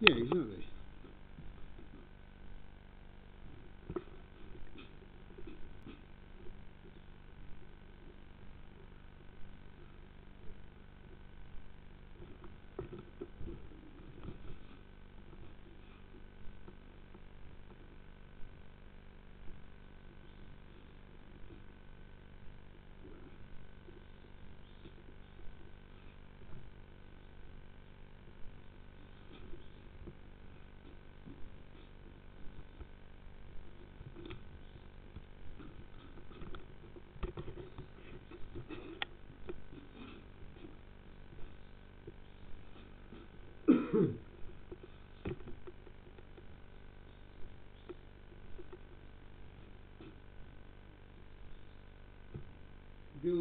Yeah, exactly. Girls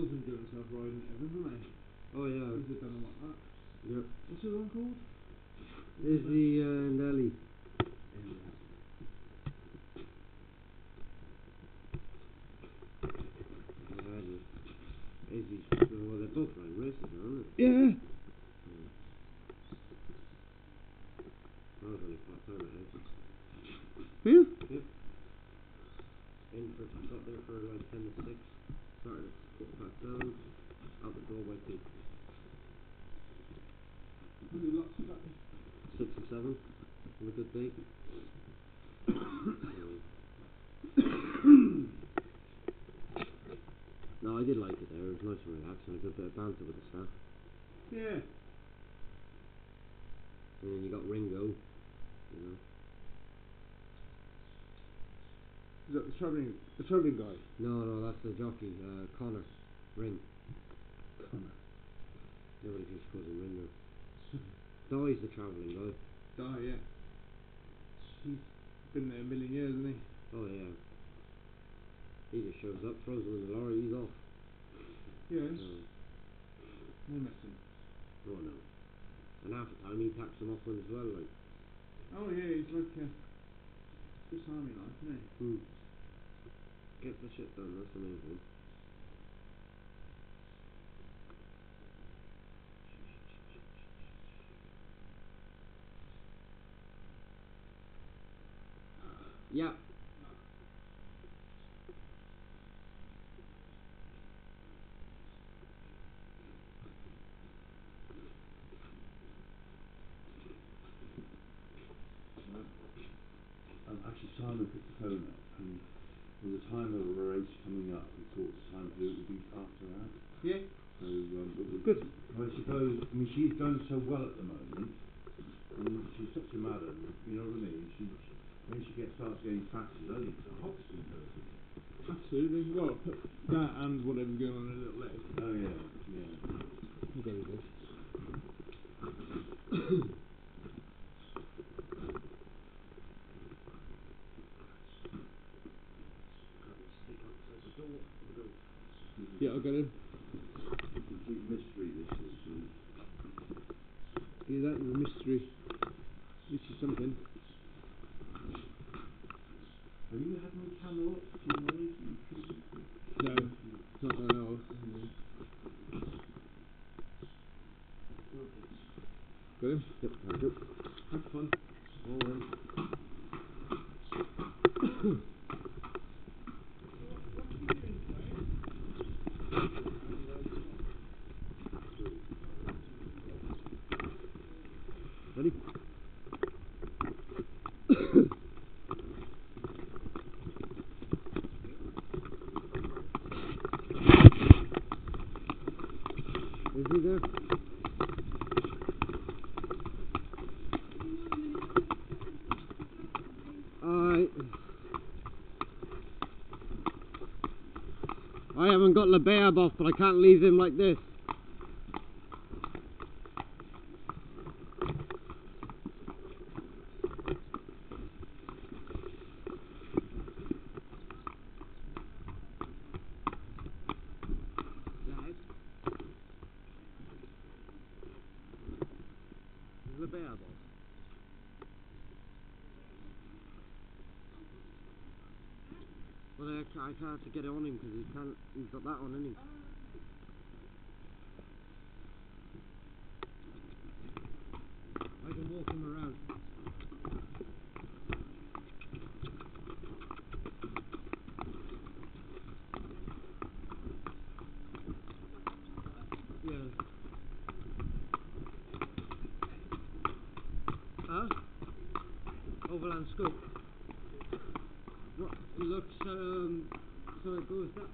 enjoy themselves riding Evans, aren't they? Oh yeah. Because they've done of that. Yep. What's the uh, one called? Izzy and Ellie. Yeah, the- Izzy's well, they're both running races, aren't they? Yeah. I was only part time at Izzy. Who? In for got there for like ten to six. Started at quarter past seven. Out the door by two. We do lots of that. Six and seven. On a good day. no, I did like it there. It was nice and relaxing. A good bit of banter with the staff. Yeah. And then you got Ringo. You know. Is that the travelling the travelling guy? No, no, that's the jockey, uh, Connor. Ring. Connor. Nobody just calls him Ringo. Di's the travelling guy. Di, yeah. He's been there a million years, hasn't he? Oh yeah. He just shows up, throws him in the lorry, he's off. Yes. So, No messing. oh no. And half the time he taps them off one as well, like. Oh yeah, he's like a Swiss Army knife, isn't he? Hmm. Gets the shit done, that's the main thing. Yeah. Um, actually, Simon picked the phone up, and with the time of a race coming up, we thought the time to do it would be after that. Yeah. So, um, but we, Good. I suppose, I going so well at the moment, and she's such a madam, you know what I mean? She, when she gets starts getting fat, she's only a Hoxton person. Absolutely. Well, that and whatever's going on in her little leg. Oh yeah, yeah. Very good. Stick outside the door. Go. Yeah, I'll get him. Complete mystery this is. And Yeah, that is a mystery. This is something. have you had any Camelot to your knowledge? You should- No, not that I know of. Got him? Yep, very good. Have fun. Alright. Ready? Is he there? I I haven't got Lebeab off, but I can't leave him like this. Well, I, I tried to get it on him because he can't. He's got that on, isn't he? I can walk him around. Yeah. Huh? Overland scope. તું તું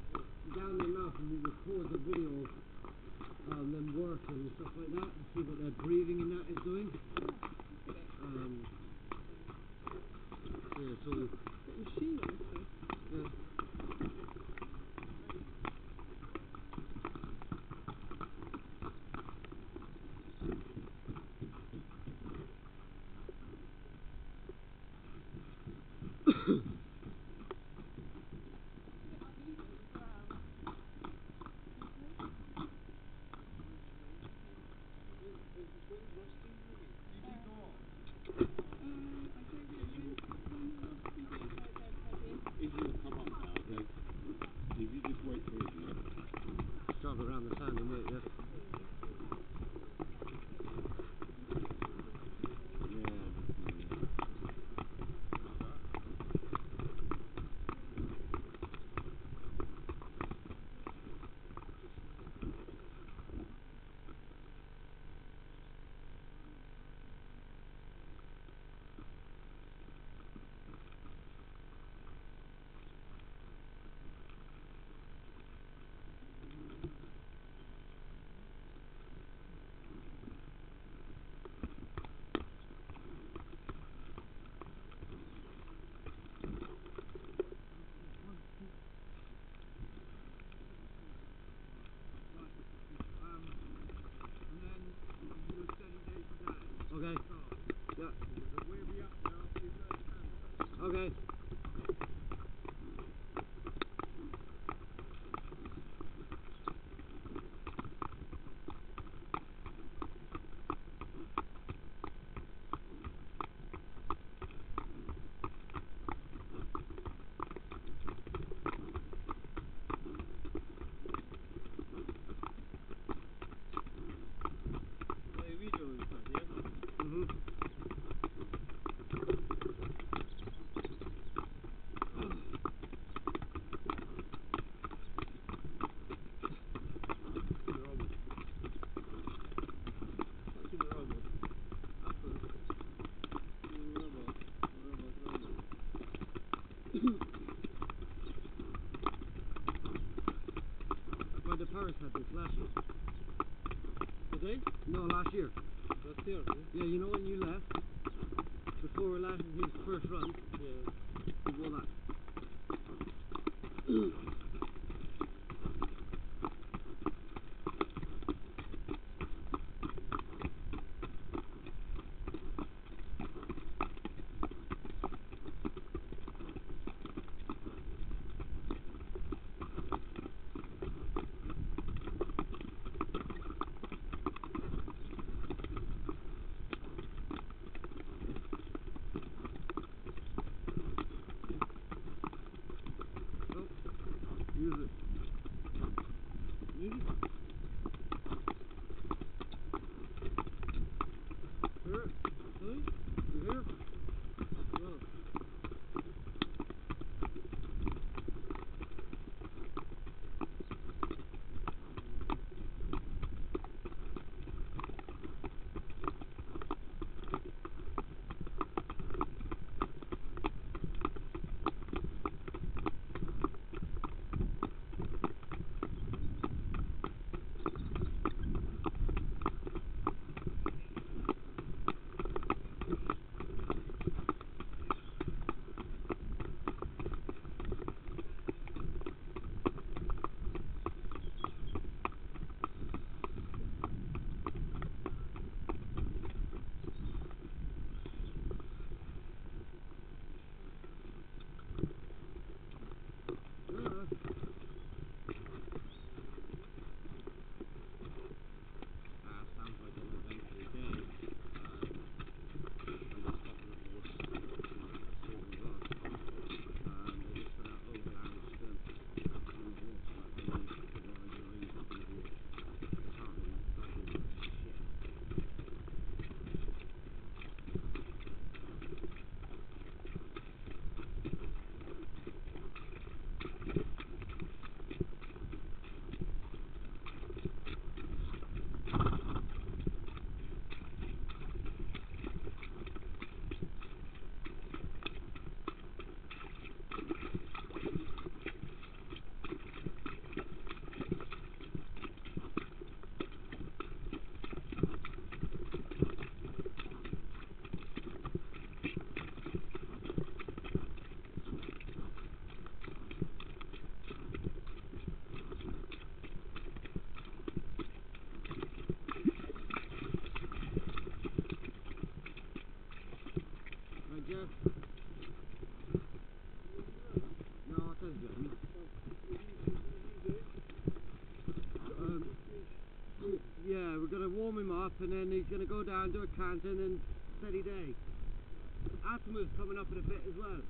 I think, last year. Today? No, last year. Last year? Yeah, yeah you know when you left, before last his first run, yeah. you won that. we're gonna warm him up and then he's gonna go down, do a canter and steady day. Atomer's coming up in a bit as well.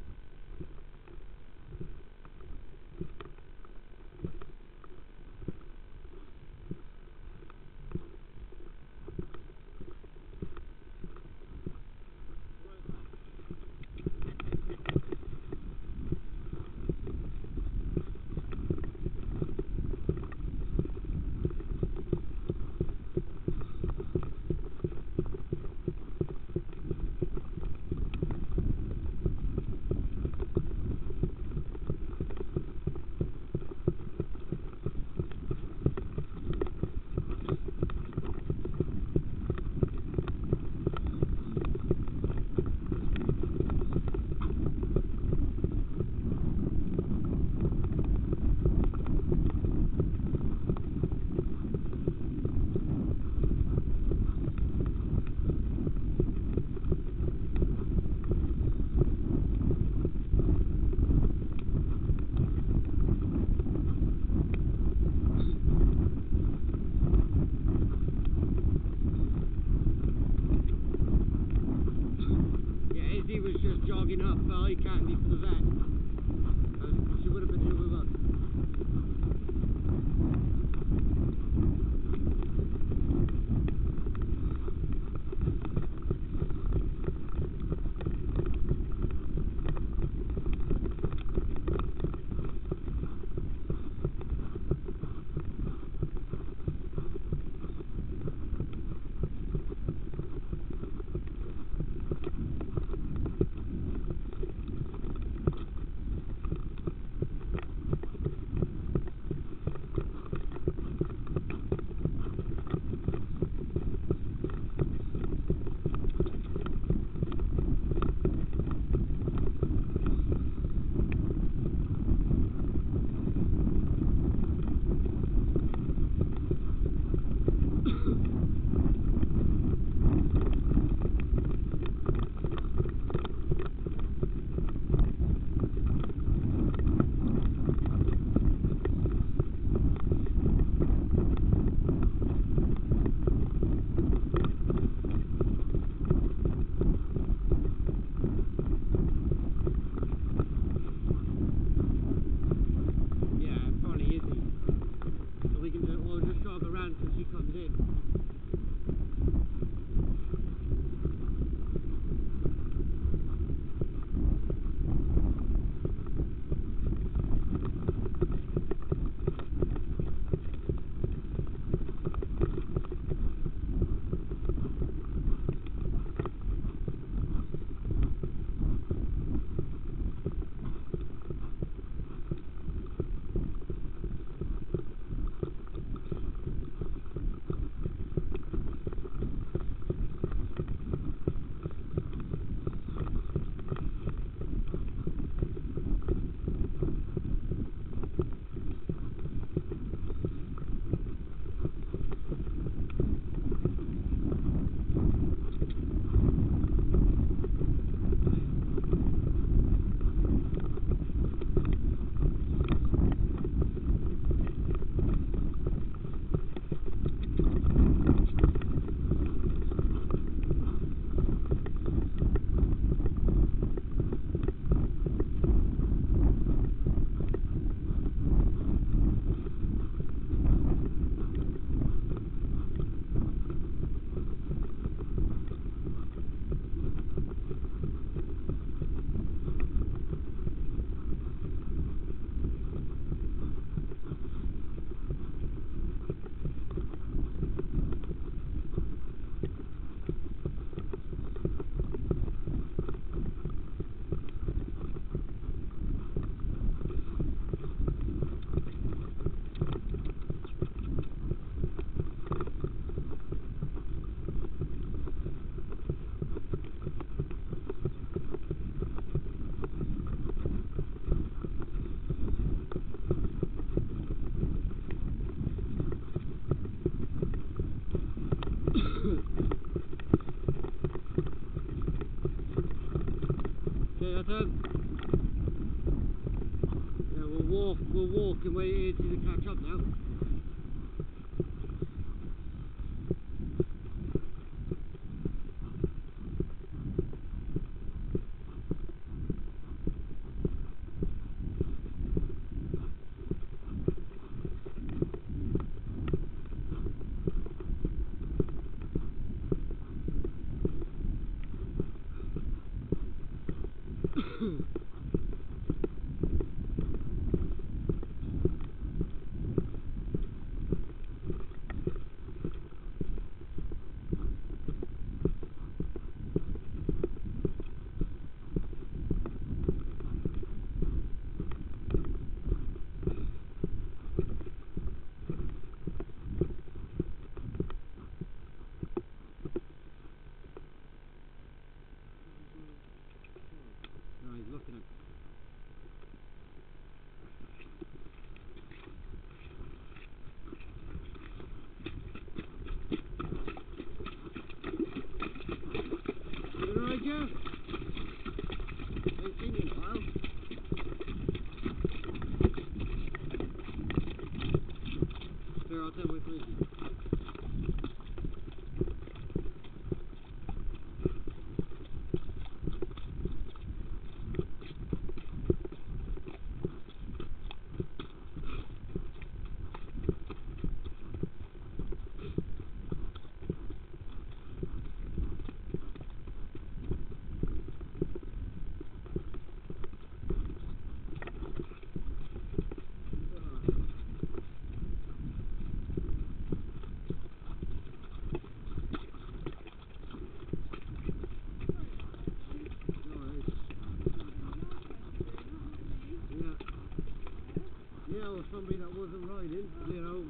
or somebody that wasn't riding, you know,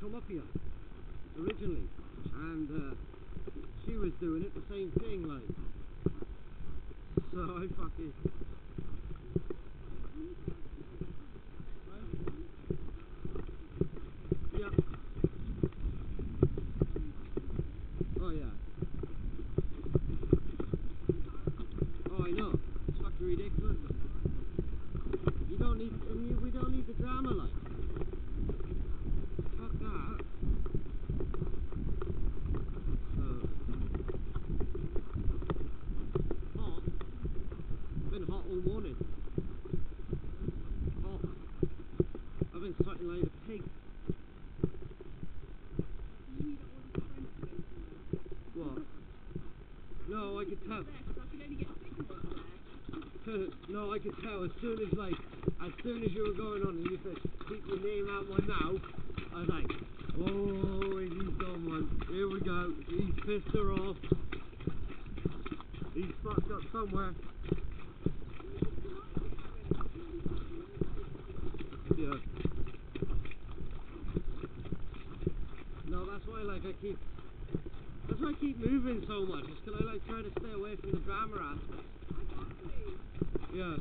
come up here originally. I could tell as soon as like as soon as you were going on and you said keep your name out my mouth, I was like, oh, is he someone? one? Here we go. He's pissed her off. He's fucked up somewhere. Yeah. No, that's why like I keep that's why I keep moving so much, is because I like try to stay away from the drama aspect. Yeah.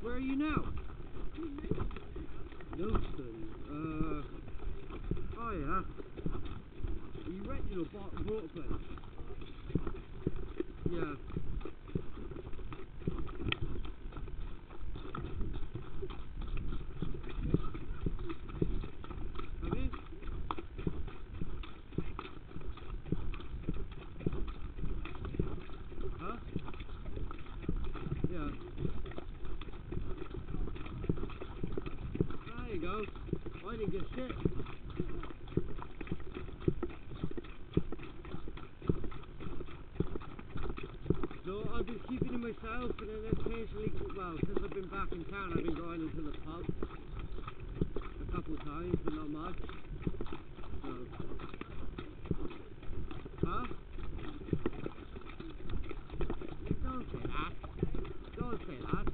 Where are you now? Nilston. Uh. Oh yeah. You rented or bought a place? Yeah. Have you? Huh? Yeah. There you go. I didn't get shit. So I've been keeping to myself and then occasionally, well, since I've been back in town, I've been going into the pub a couple of times, but not much. So, huh? Don't say that. Don't say that.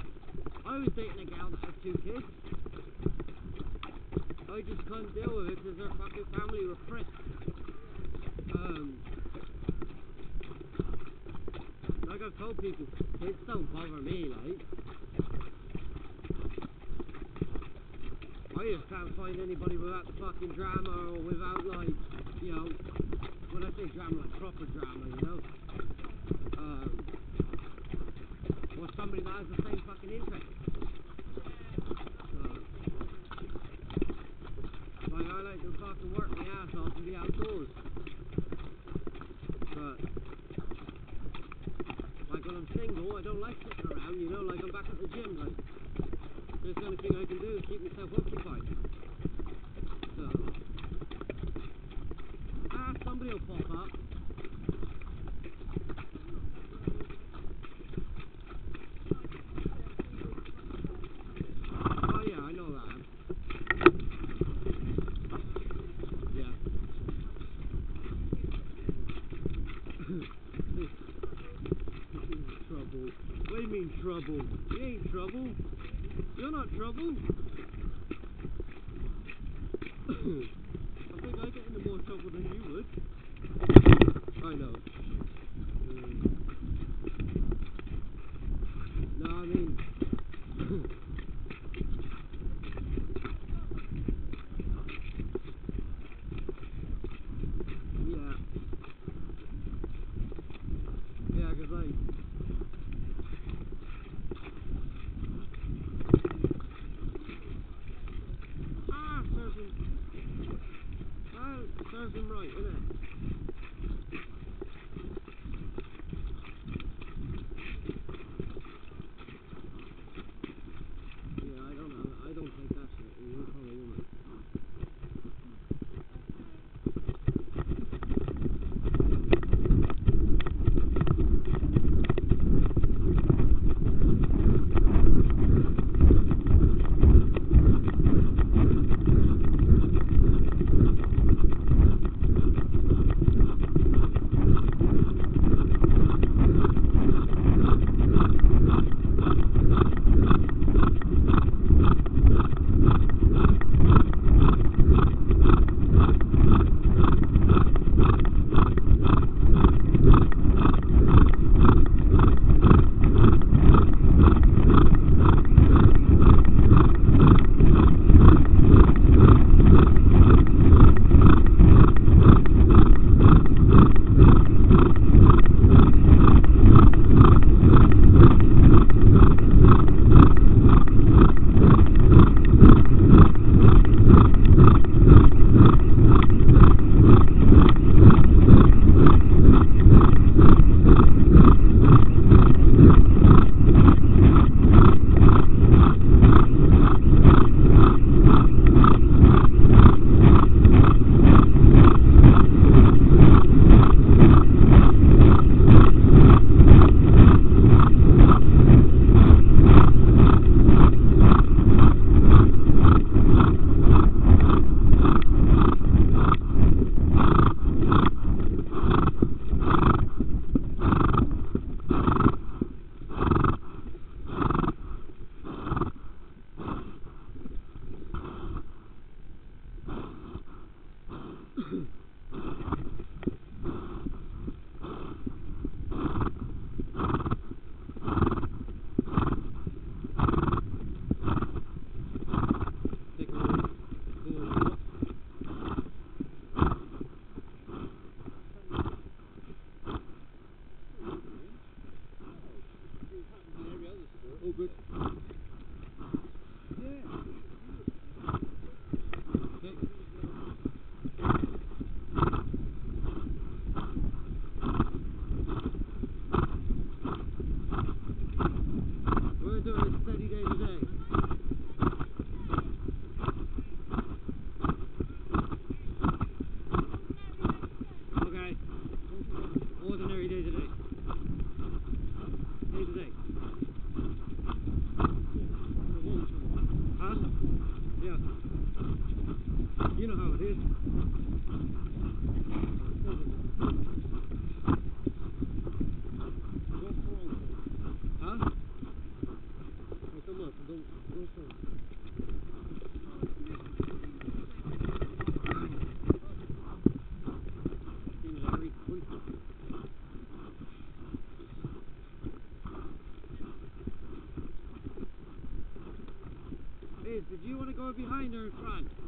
I was dating a gal that had two kids. I just couldn't deal with it because her fucking family were pricks. Um, like I've told people, kids don't bother me, like. Just can't find anybody without fucking drama or without like, you know, when I say drama, like proper drama, you know? Um, or somebody that has the same fucking interest. Uh, like I like to fucking work my ass off and be outdoors. But like when I'm single, I don't like sitting around, you know, like I'm back at the gym, like there's the only thing I can do is keep myself occupied. So ah, somebody will pop up. Oh yeah, I know that. Yeah. trouble. What do you mean trouble? You ain't trouble. You're not trouble. I think I get into more trouble than you would. I know. Mm. No, I mean. yeah. Yeah, 'cause like. Ah, serves him. Ah, serves him right, innit? crime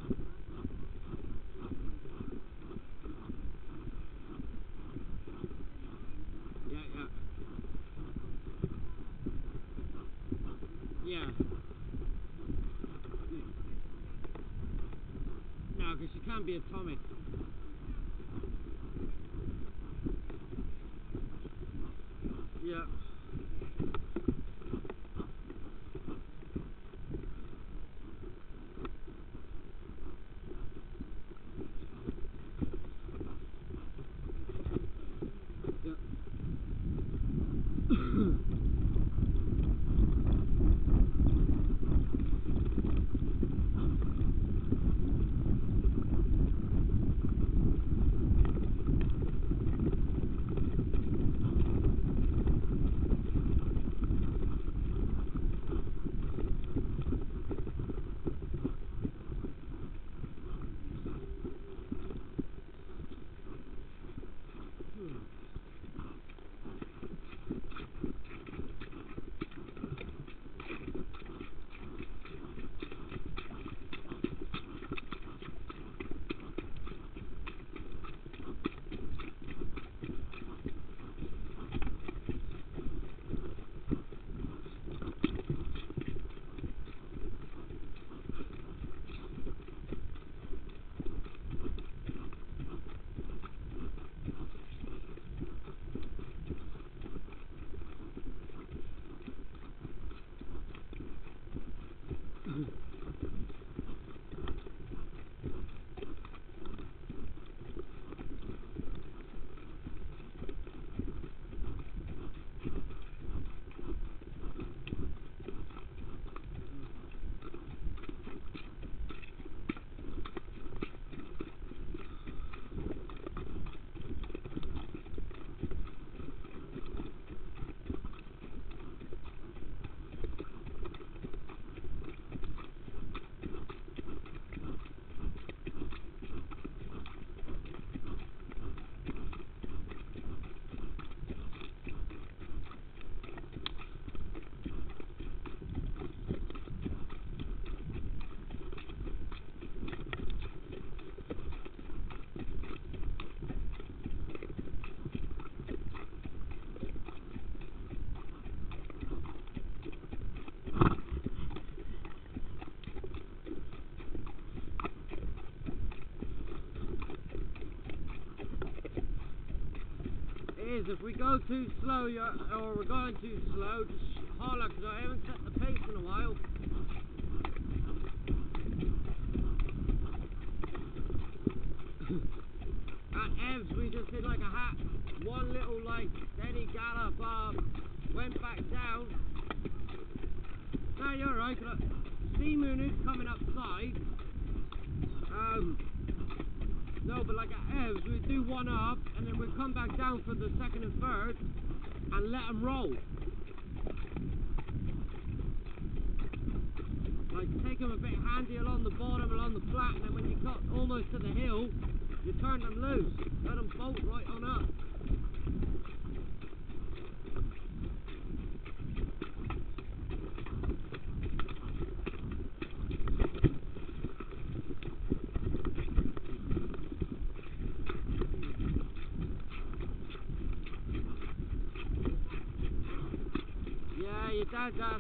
is if we go too slow or we're going too slow, just holler because I haven't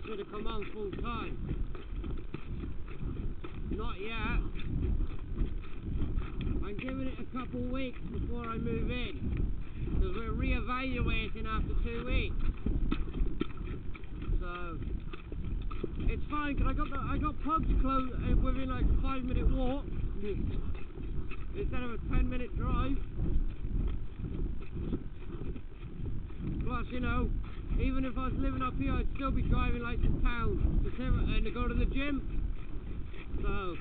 come on full time. Not yet. I'm giving it a couple weeks before I move in. Because we're re-evaluating after two weeks. So, it's fine, 'cause I got the, I got pubs close uh, within like a five minute walk. instead of a ten minute drive. and to go to the gym. So,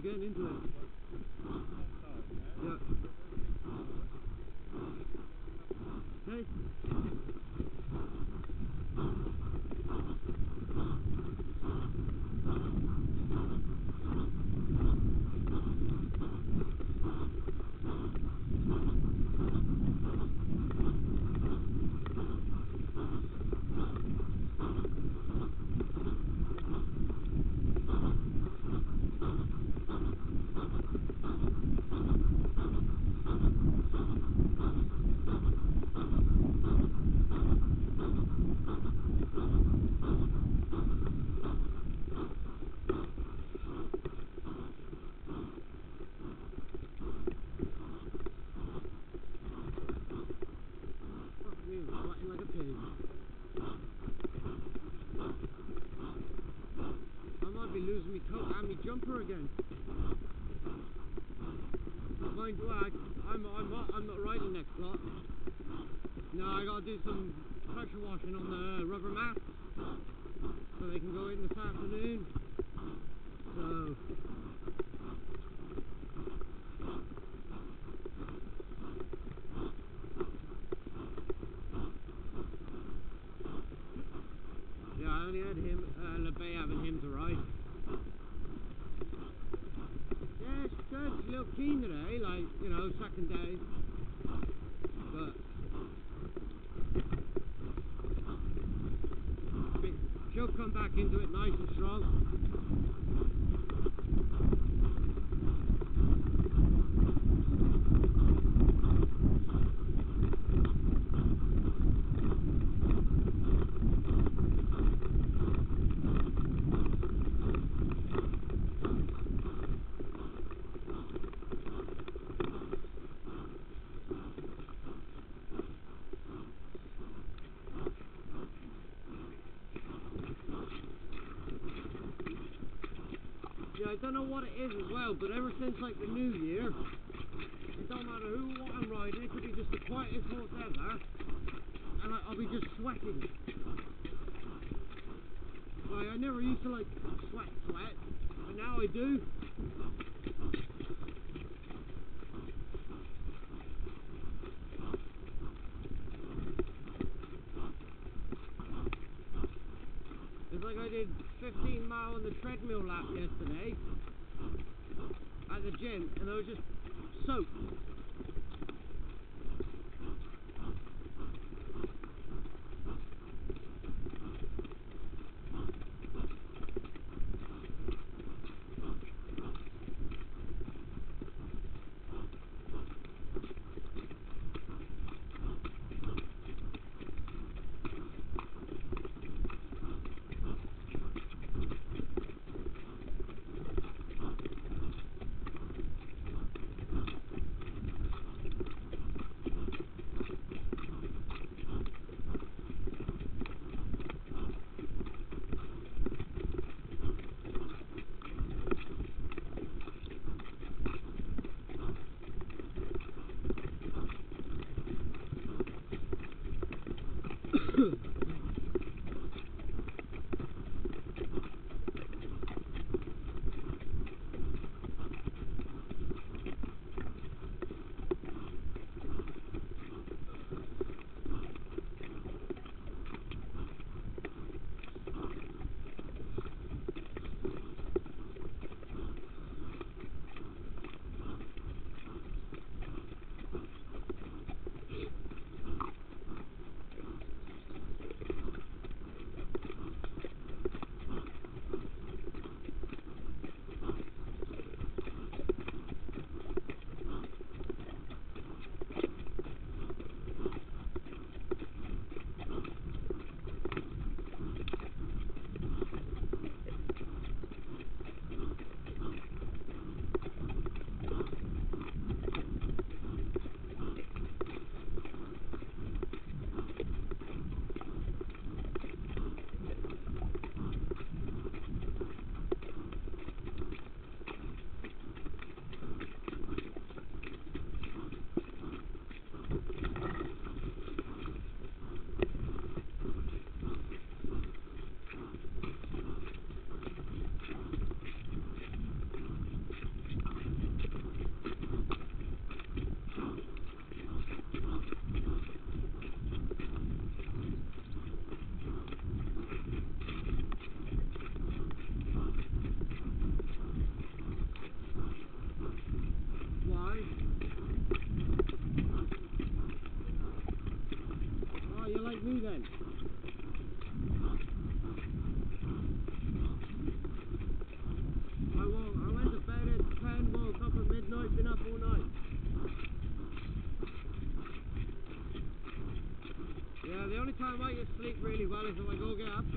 getting into it. Sweating like a pig. I might be losing my coat and my jumper again. Mind you, I'm, I'm, I'm not riding next lot. No, I gotta do some pressure washing on the rubber mats so they can go in this afternoon. So, yeah, I only had him, uh, LeBay having him to ride. Yeah, it's good. She's a little keen today, like, you know, second day. But. Bit, come back into it nice and strong. Yeah, I don't know what it is as well, but ever since like the new year, it don't matter who, what I'm riding, it could be just the quietest horse ever, and I, I'll be just sweating. Like, I never used to like sweat, sweat, but now I do. It's like I did 15 mile on the treadmill lap yesterday at the gym, and I was just soaked. Time I get sleep really well is if I go get absolutely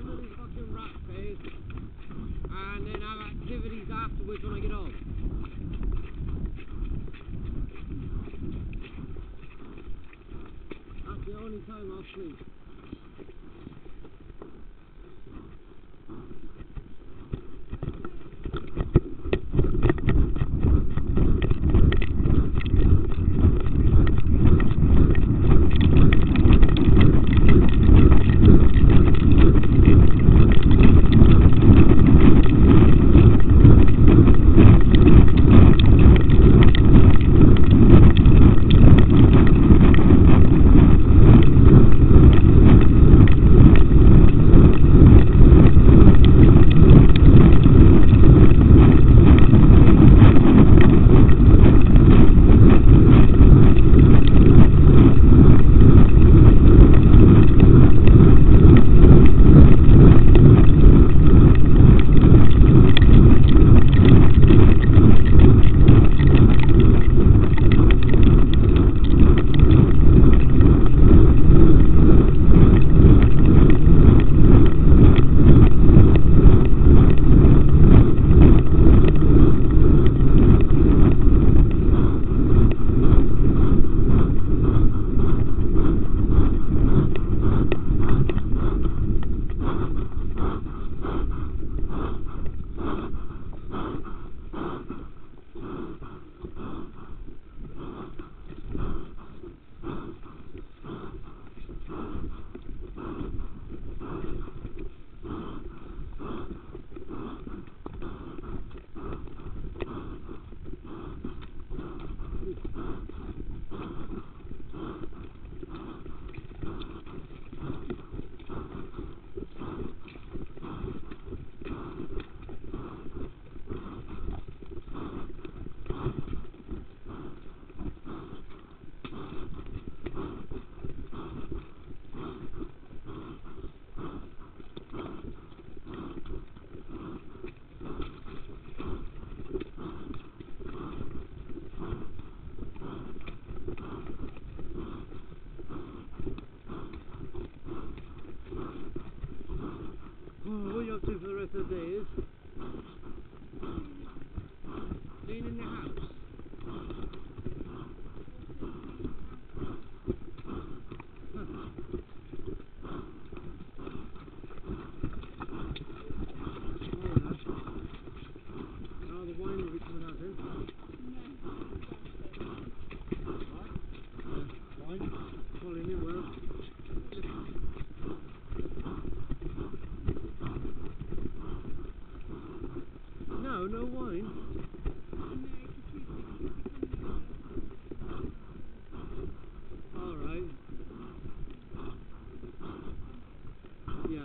Yeah.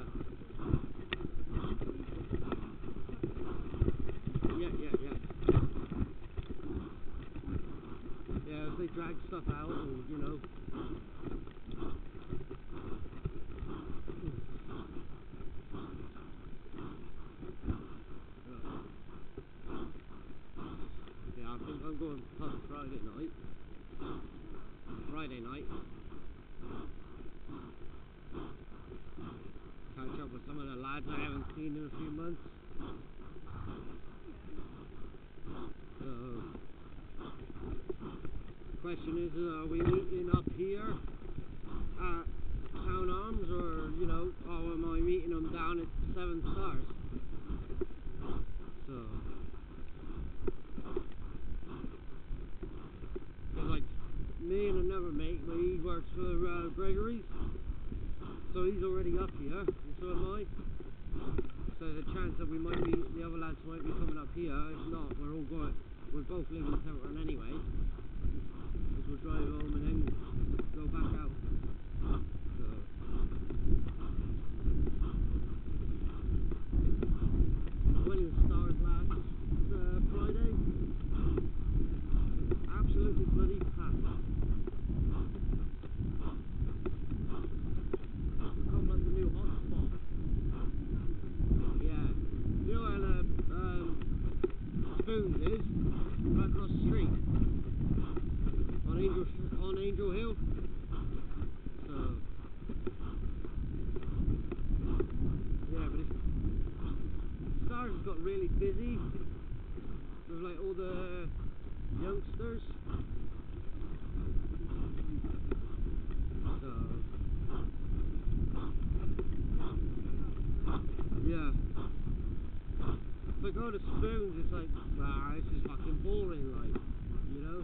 Yeah, yeah, yeah. Yeah, they drag stuff out, or you know. Yeah, I think I'm going pub Friday night. Friday night. Catch up with lads I haven't seen in a few months. So, question is, uh, are we meeting up here at Town Arms, or you know, or am I meeting them down at Seven Stars? So. Cause like me and another mate, well, he works for uh, Gregory's, so he's already up here, and so am I. So there's a chance that we might be, the other lads might be coming up here. If not, we're all going, we're both leaving Temperton anyway. Because we'll drive home and then go back out. So. When is Stars last uh, Friday? Absolutely bloody packed. Become like the new hotspot. Yeah. You know where the um, Spoons is? Right across the street. On Angel on Angel Hill. So yeah, but it's Stars has got really busy with like all the youngsters. I go to Spoons, it's like, ah, this is fucking boring, like, you know?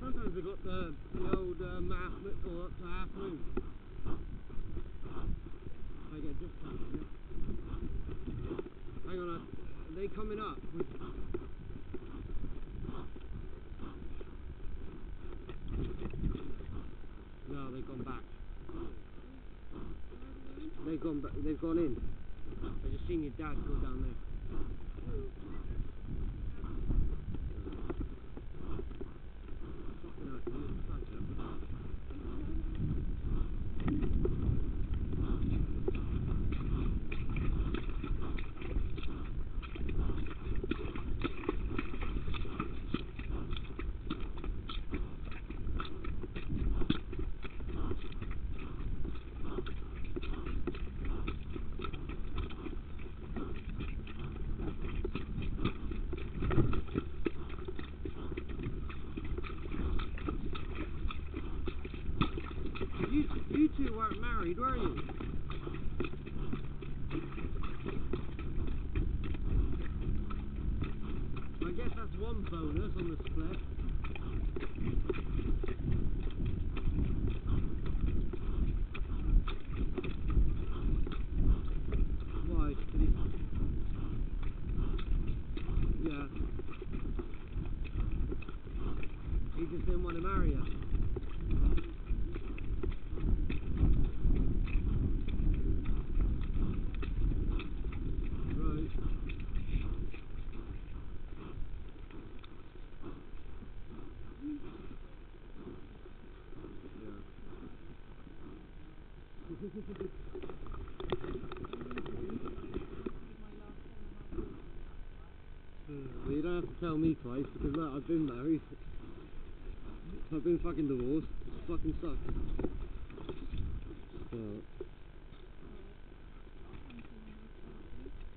Sometimes they got the, the old um, half moon, or up to half moon. I get you? Hang on, are they coming up? No, they've gone back. They've gone back. They've gone in. I just seen your dad go down there. Fucking hell, can you touch him? You, you two weren't married, were you? I guess that's one bonus on the split. Why? Did he... Yeah. He just didn't want to marry her. Right. Well, you don't have to tell me twice because look, I've been married. I've been fucking divorced. It fucking sucks. So.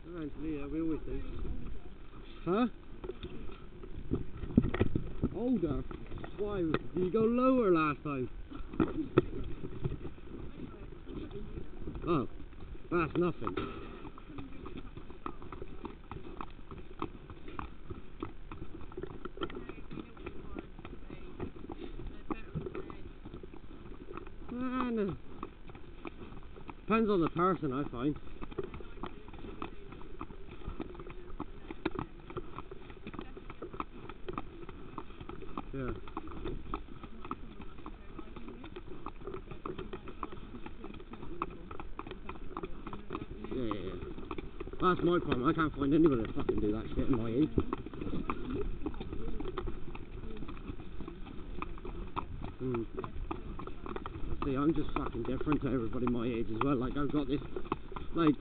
Eventually, yeah, we always do. Huh? Older? Why? Did you go lower last time? Oh, that's nothing. Ah, no. Depends on the person, I find. Yeah. Yeah, yeah, yeah. That's my problem. I can't find anybody to fucking do that shit in my age. Hmm. See, I'm just fucking different to everybody my age as well. Like, I've got this, like,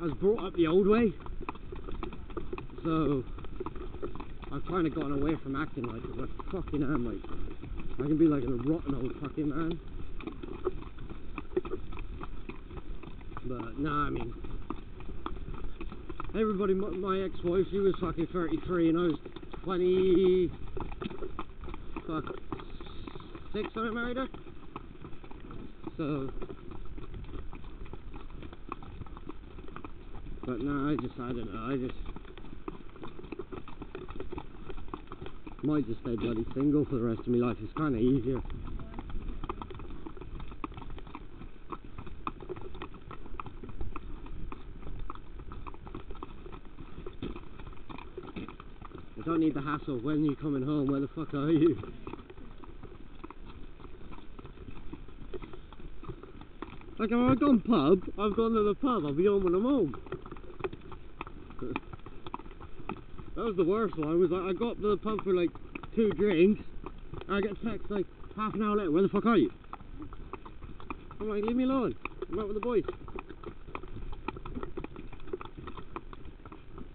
I was brought up the old way. So, I've kind of gotten away from acting like it, but fucking am, like, I can be like a rotten old fucking man. But, nah, I mean, everybody, my, my ex-wife, she was fucking 33 and I was 20, fuck, six when I married her. So, but no, I just, I don't know, I just might just stay bloody single for the rest of my life. It's kind of easier. I don't need the hassle when you coming home. Where the fuck are you? Like, if I've gone pub, I've gone to the pub, I'll be home when I'm home. that was the worst one, was like, I got to the pub for like two drinks, and I get text like half an hour later, where the fuck are you? I'm like, leave me alone, I'm out with the boys.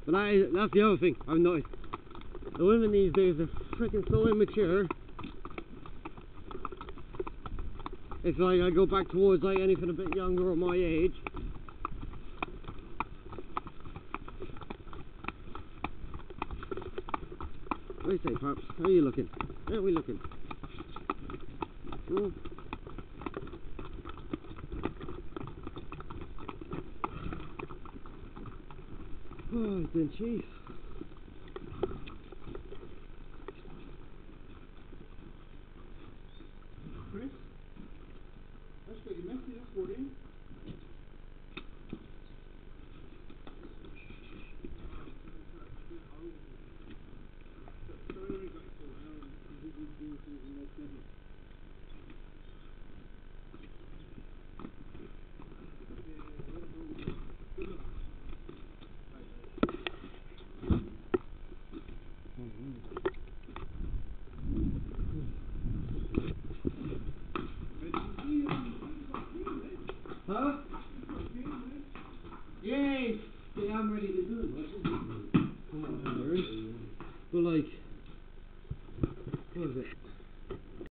But that is, that's the other thing I've noticed. The women these days are freaking so immature. It's like I go back towards like anything a bit younger or my age. What do you say, Pops? How are you looking? How are we looking? Oh, it's chief.